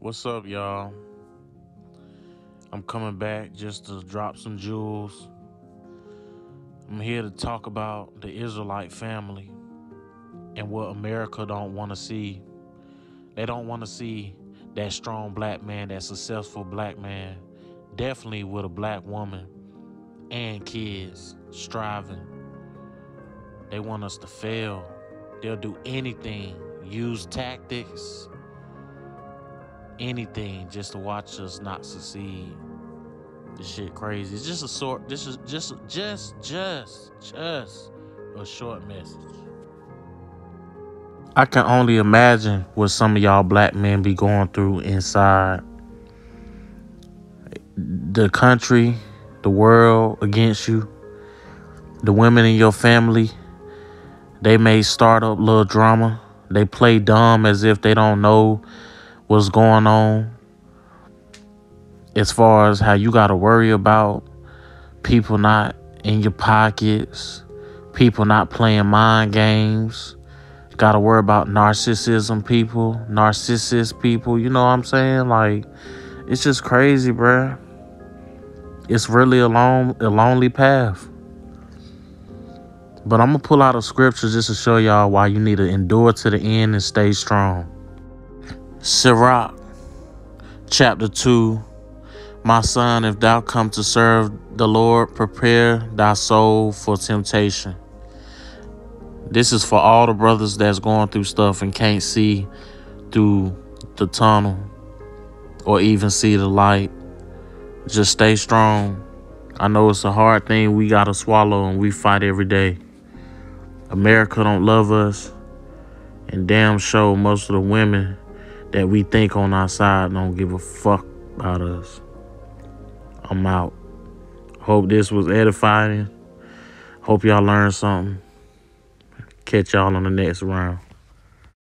What's up, y'all? I'm coming back just to drop some jewels. I'm here to talk about the Israelite family and what America don't want to see. They don't want to see that strong black man, that successful black man, definitely with a black woman and kids striving. They want us to fail. They'll do anything, use tactics, anything just to watch us not succeed. This shit crazy. It's just a sort this is just just just just a short message. I can only imagine what some of y'all black men be going through inside. The country, the world against you, the women in your family, they may start up little drama. They play dumb as if they don't know what's going on as far as how you got to worry about people not in your pockets, people not playing mind games. Got to worry about narcissism people, narcissist people. You know what I'm saying? Like, it's just crazy, bruh. It's really a long, a lonely path. But I'm gonna pull out a scripture just to show y'all why you need to endure to the end and stay strong. Sirach, chapter 2 My son, if thou come to serve the Lord, prepare thy soul for temptation. This is for all the brothers that's going through stuff and can't see through the tunnel or even see the light. Just stay strong. I know it's a hard thing we got to swallow and we fight every day. America don't love us. And damn sure most of the women that we think on our side don't give a fuck about us. I'm out. Hope this was edifying. Hope y'all learned something. Catch y'all on the next round.